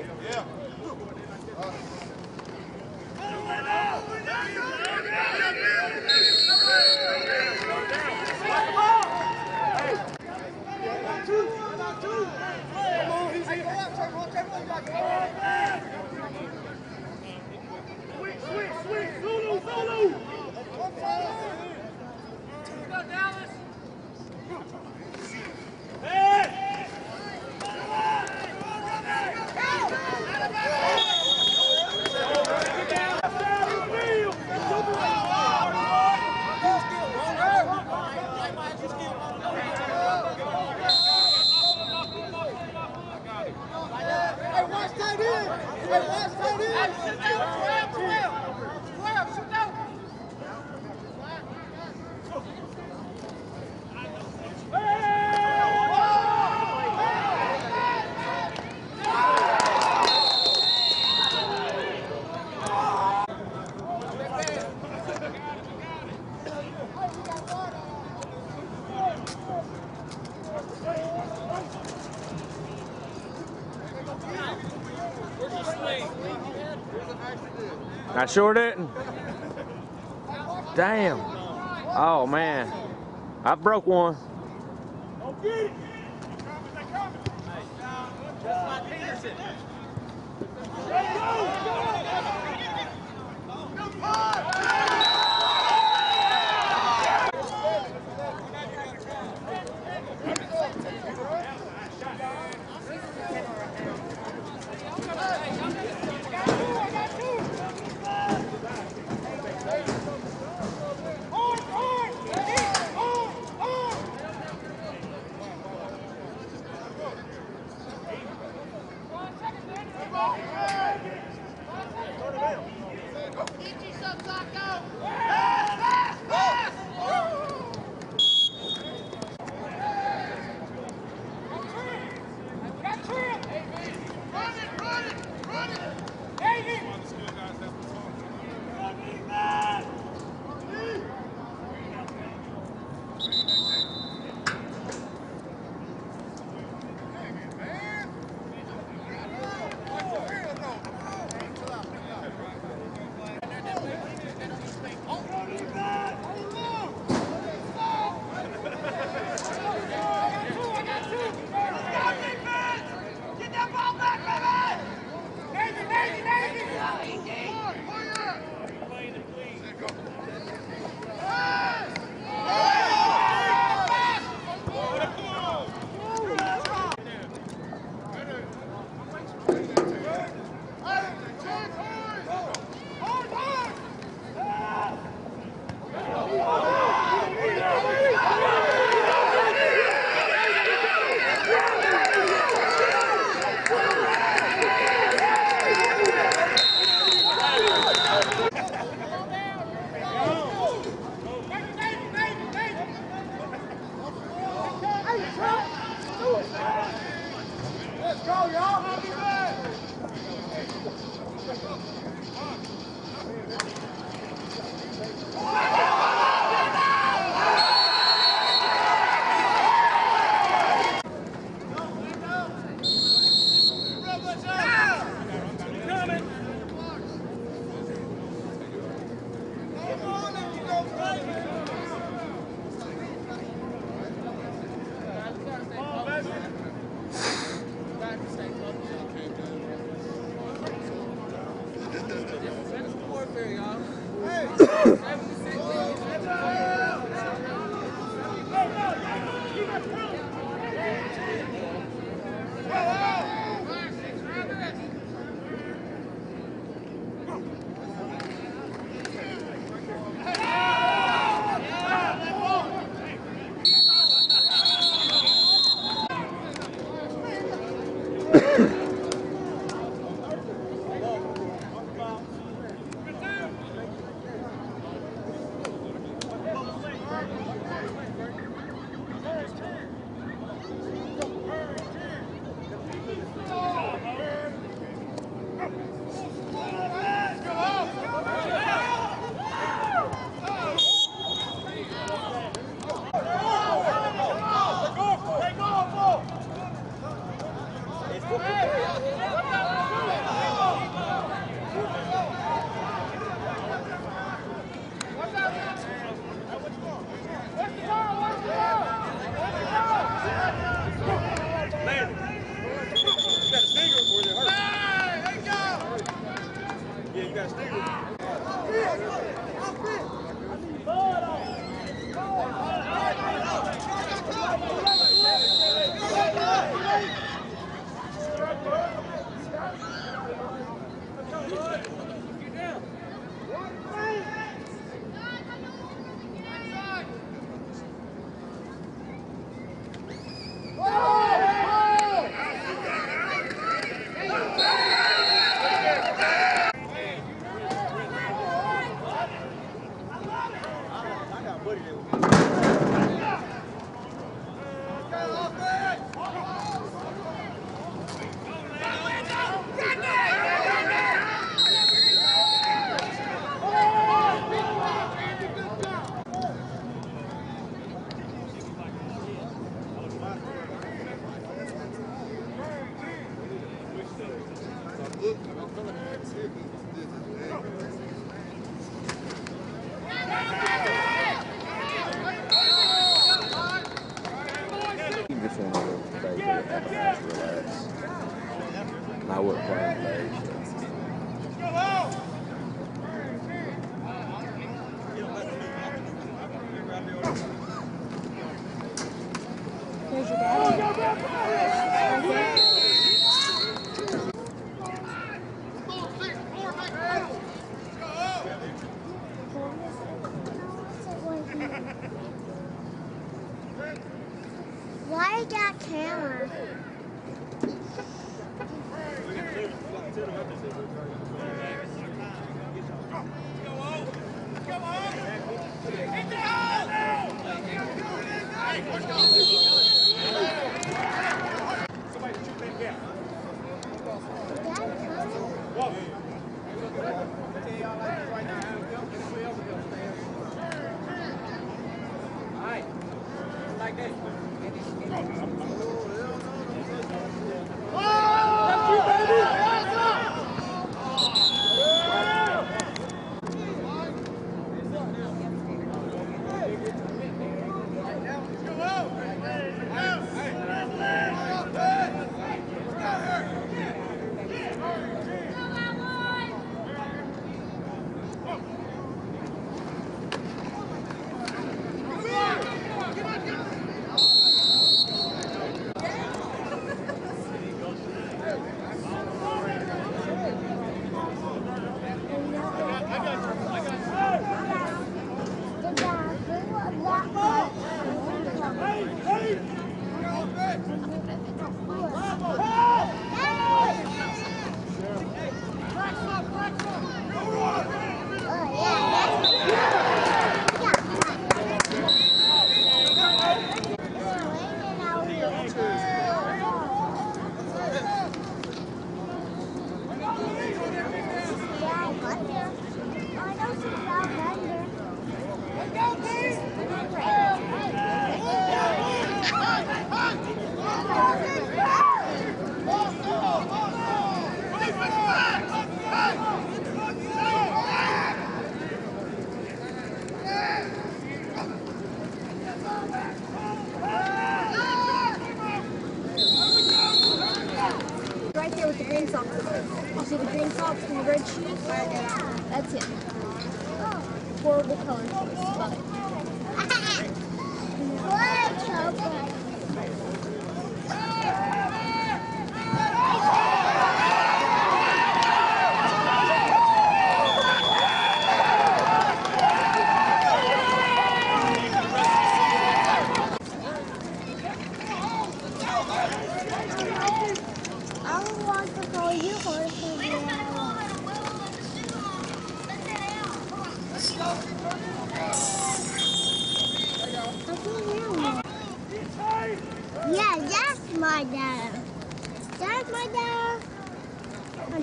Davey. Yeah. Switch, Sure short it? Damn. Oh, man. I broke one. Just like Peterson. Go! I playing today.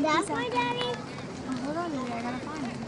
That's my daddy. Oh, hold on, I gotta find him.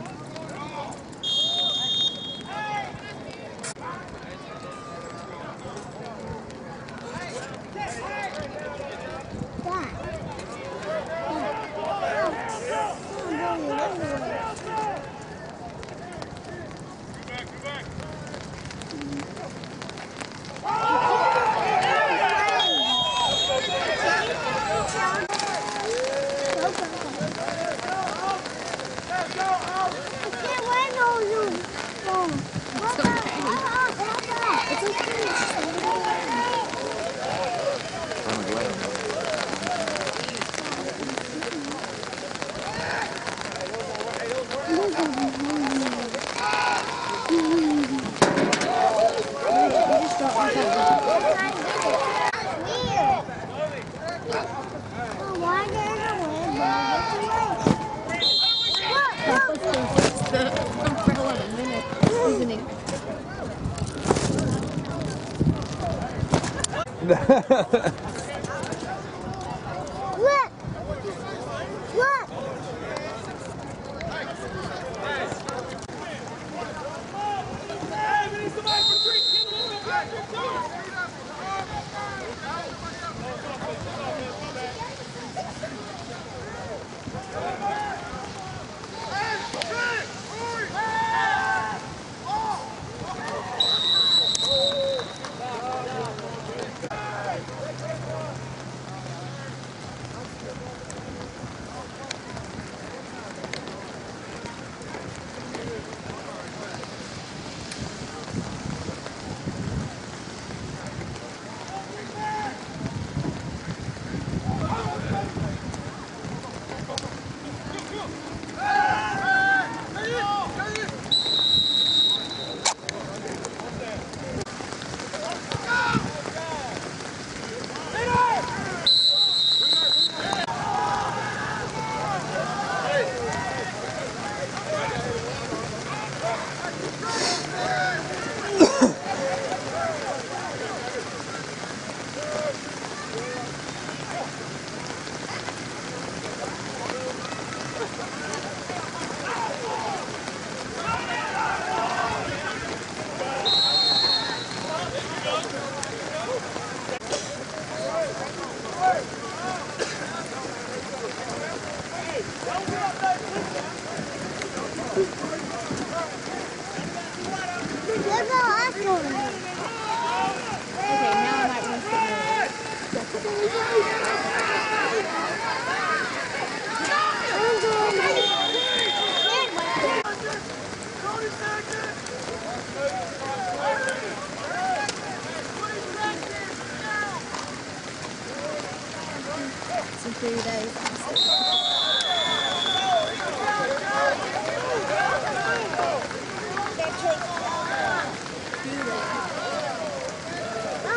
in three days.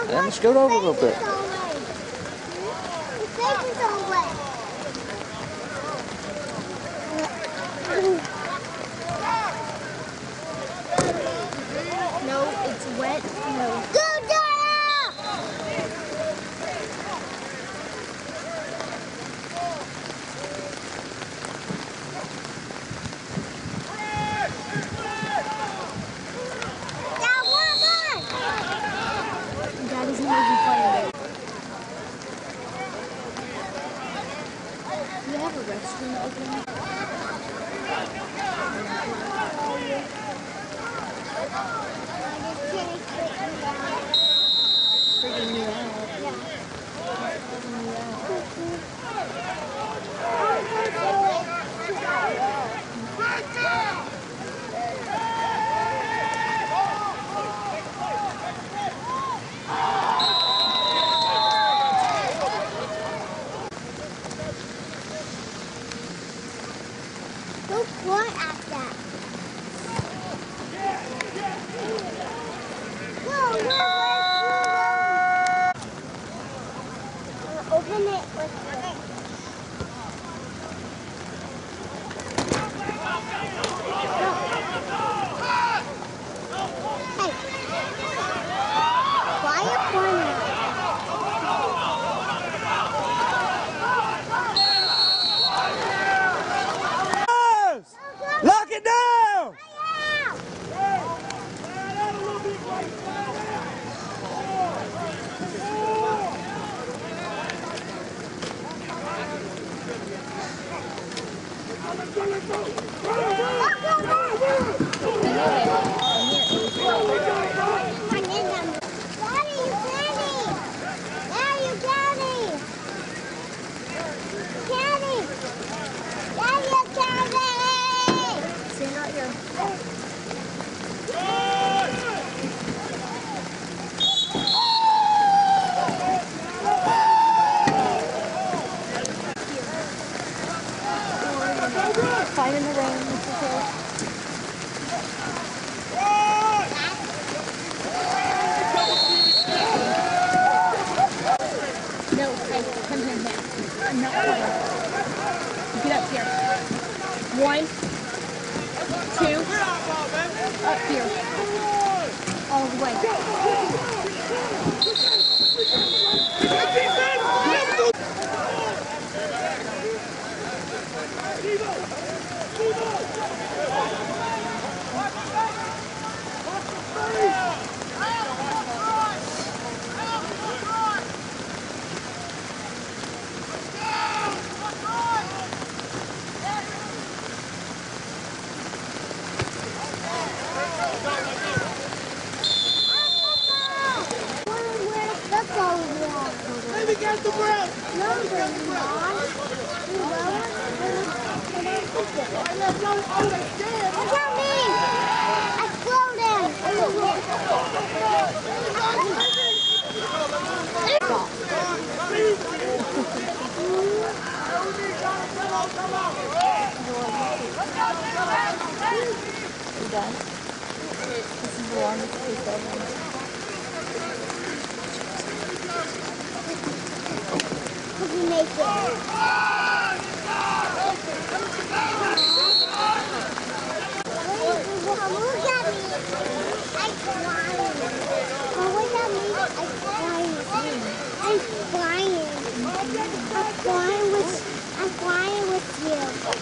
Then scoot over a little bit. No, it's wet. No. the ground. No, Look at me. I floated. Come on, come on. You done? I'm flying I'm flying with I'm flying with you.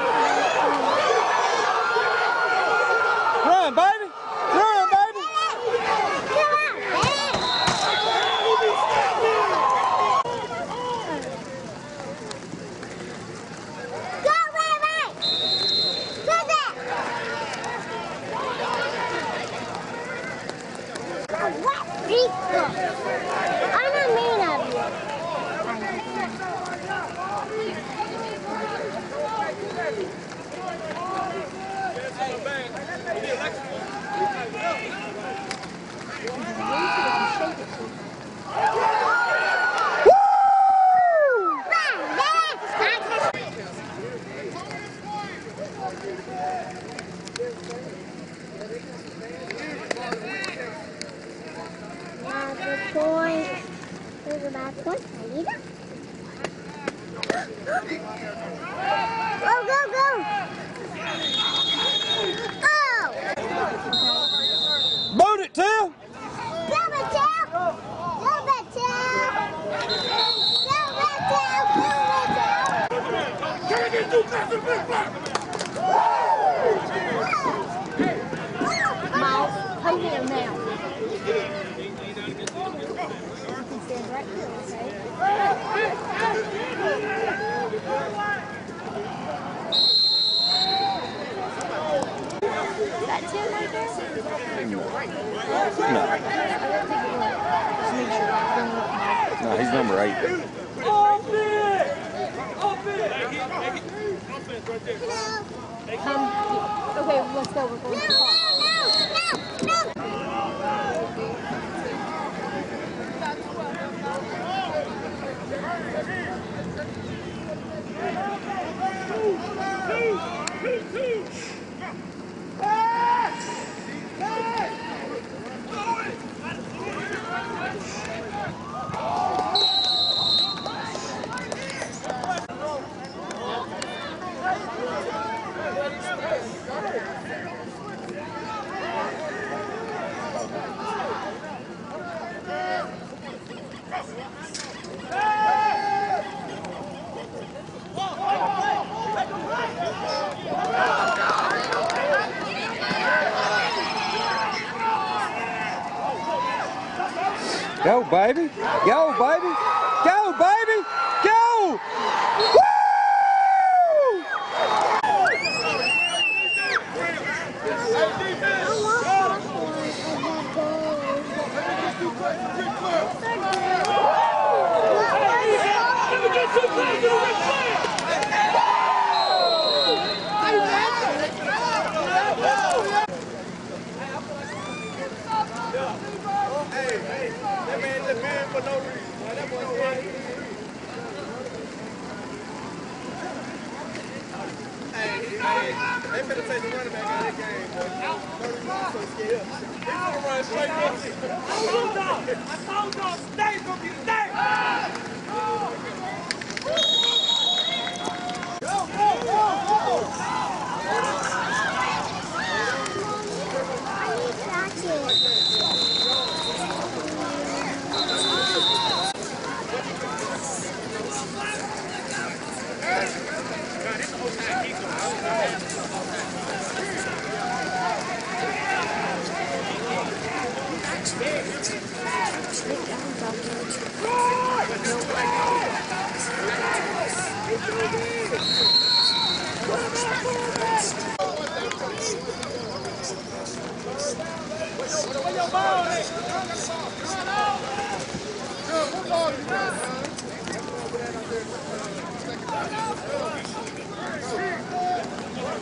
baby! Yo, baby!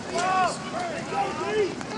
Go, go, go,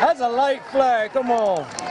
That's a light flag, come on.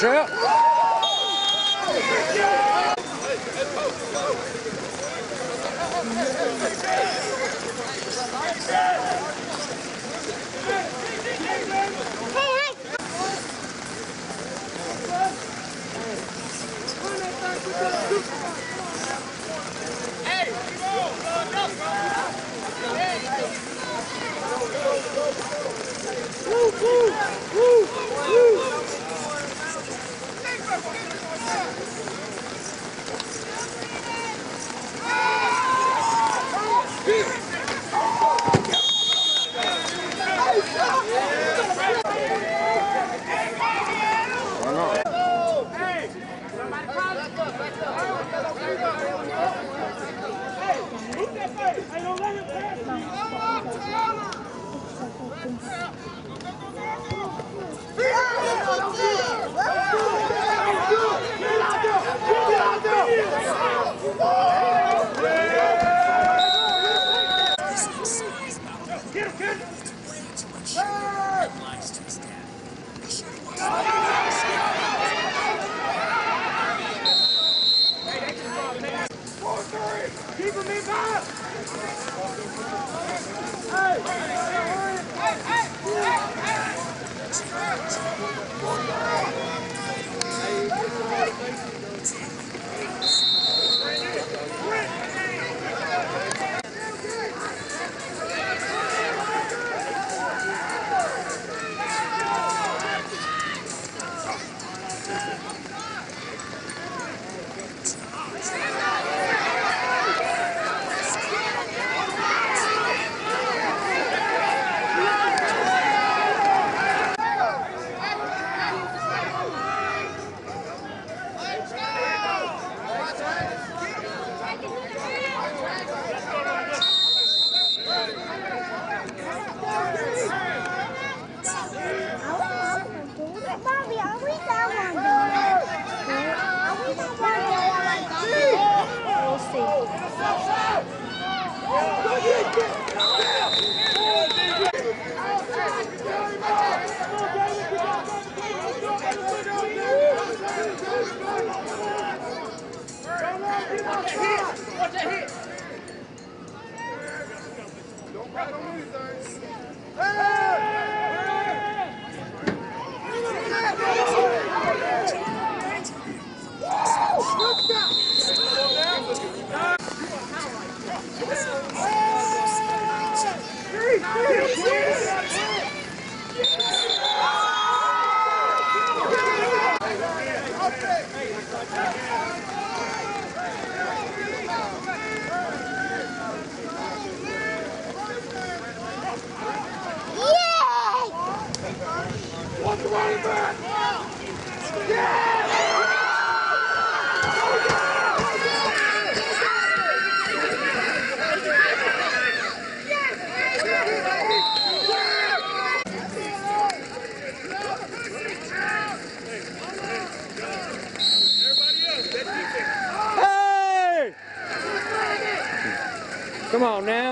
Go, Hey, Yay! Come on now.